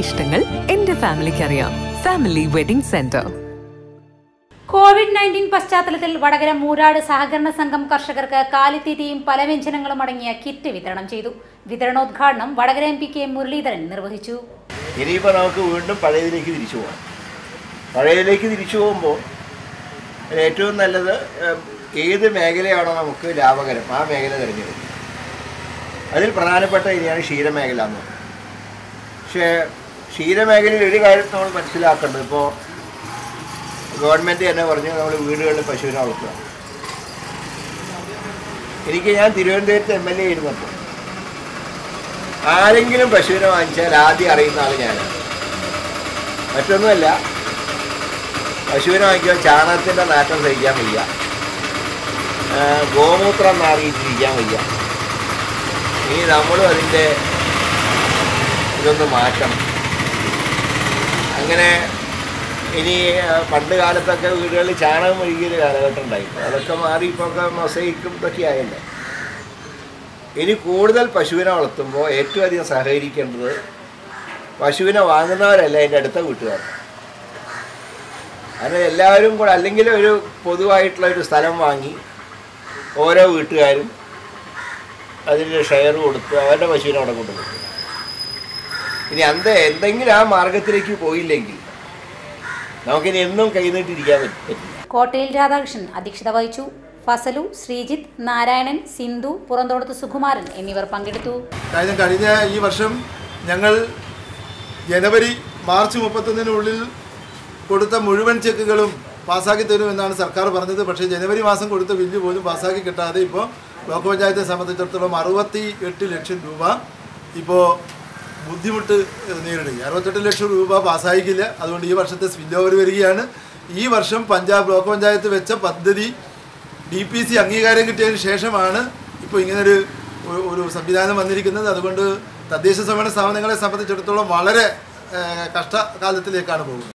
ഇഷ്ടങ്ങൾ എന്റെ ഫാമിലിക്ക് അറിയാം family wedding centre Covid nineteen പശ്ചാത്തലത്തിൽ വടകര മൂരാട് സഹകരണ സംഘം കർഷകർക്ക് കാലിത്തീറ്റയും പല വ്യഞ്ജനങ്ങളും അടങ്ങിയ കിറ്റ് വിതരണം ചെയ്തു. വിതരണോദ്ഘാടനം Vadakara M P K Muraleedharan നിർവഹിച്ചു. ഇനിയിപ്പോൾ നമുക്ക് വീണ്ടും പഴയതിലേക്ക് തിരിച്ചു പോകാം. പഴയതിലേക്ക് തിരിച്ചു പോകുമ്പോൾ ഏറ്റവും നല്ലത് ഏത് മേഖലയാണോ നമുക്ക് ലാഭകരം ആ മേഖല തിരഞ്ഞെടുക്കും അതിൽ പ്രധാനപ്പെട്ട ഇനിയാണ് ക്ഷീരമേഖല എന്ന് പക്ഷേ ക്ഷീരമേഖലയിൽ ഒരു കാര്യം നമ്മൾ മനസ്സിലാക്കേണ്ടത്. ഇപ്പോൾ ഗവൺമെന്റ് തന്നെ പറഞ്ഞു നമ്മൾ വീടുകളിൽ പശുവിനെ വളർത്തുക. എനിക്ക് ഞാൻ തിരുവനന്തപുരത്ത് എം എൽ എ ഇരുന്നപ്പോൾ ആരെങ്കിലും പശുവിനെ വാങ്ങിച്ചാൽ ആദ്യം അറിയുന്ന ആൾ ഞാൻ മറ്റൊന്നുമല്ല പശുവിനെ വാങ്ങിക്കുമ്പോൾ ചാണകത്തിന്റെ നാറ്റം സഹിക്കാൻ വയ്യ. ഗോമൂത്രം നാറിയിട്ടിരിക്കാൻ വയ്യ. ഇനി നമ്മളും അതിന്റെ ഇതൊന്ന് മാറ്റണം. അങ്ങനെ ഇനി പണ്ട് കാലത്തൊക്കെ വീടുകളിൽ ചാണകം ഒഴുകിയൊരു കാലഘട്ടം ഉണ്ടായി. അതൊക്കെ മാറി ഇപ്പോൾ ഒക്കെ മൊസൈക്കും ഇതൊക്കെ ആയല്ലേ. ഇനി കൂടുതൽ പശുവിനെ വളർത്തുമ്പോൾ ഏറ്റവും അധികം സഹകരിക്കേണ്ടത് പശുവിനെ വാങ്ങുന്നവരല്ല എന്റെ അടുത്ത വീട്ടുകാർ. അങ്ങനെ എല്ലാവരും കൂടെ അല്ലെങ്കിൽ ഒരു പൊതുവായിട്ടുള്ള ഒരു സ്ഥലം വാങ്ങി ഓരോ വീട്ടുകാരും അതിന്റെ ഷെയർ കൊടുത്ത് അവരുടെ പശുവിനെ അവിടെ കൊണ്ട് കൊടുക്കും ഇനി അന്ത എന്തെങ്കിലും ആ മാർഗത്തിലേക്ക് പോയില്ലെങ്കിൽ നമുക്കിനി എന്നും കൈനീട്ടിരിക്കാൻ പറ്റില്ല. കോട്ടയിൽ രാധാകൃഷ്ണൻ അധ്യക്ഷത വഹിച്ചു. ഫസലു ശ്രീജിത്ത് നാരായണൻ സിന്ധു പുറന്തോടത്ത് സുകുമാരൻ എന്നിവർ പങ്കെടുത്തു. കഴിഞ്ഞ കഴിഞ്ഞ ഈ വർഷം ഞങ്ങൾ ജനുവരി മാർച്ച് മുപ്പത്തൊന്നിനുള്ളിൽ കൊടുത്ത മുഴുവൻ ചെക്കുകളും പാസ്സാക്കി തരുമെന്നാണ് സർക്കാർ പറഞ്ഞത്. പക്ഷേ ജനുവരി മാസം കൊടുത്ത ബില്ല് പോലും പാസ്സാക്കി കിട്ടാതെ ഇപ്പോൾ ബ്ലോക്ക് പഞ്ചായത്തെ സംബന്ധിച്ചിടത്തോളം അറുപത്തി എട്ട് ലക്ഷം രൂപ ഇപ്പോൾ ബുദ്ധിമുട്ട് നേരിടുക അറുപത്തെട്ട് ലക്ഷം രൂപ പാസ്സായിക്കില്ല. അതുകൊണ്ട് ഈ വർഷത്തെ സ്പിൽ ഓവർ വരികയാണ്. ഈ വർഷം പഞ്ചാബ് ബ്ലോക്ക് പഞ്ചായത്ത് വെച്ച പദ്ധതി ഡി പി സി അംഗീകാരം കിട്ടിയതിന് ശേഷമാണ് ഇപ്പോൾ ഇങ്ങനൊരു ഒരു- സംവിധാനം വന്നിരിക്കുന്നത്. അതുകൊണ്ട് തദ്ദേശ സ്വയംഭരണ സ്ഥാപനങ്ങളെ സംബന്ധിച്ചിടത്തോളം വളരെ കഷ്ടകാലത്തിലേക്കാണ് പോകുന്നത്.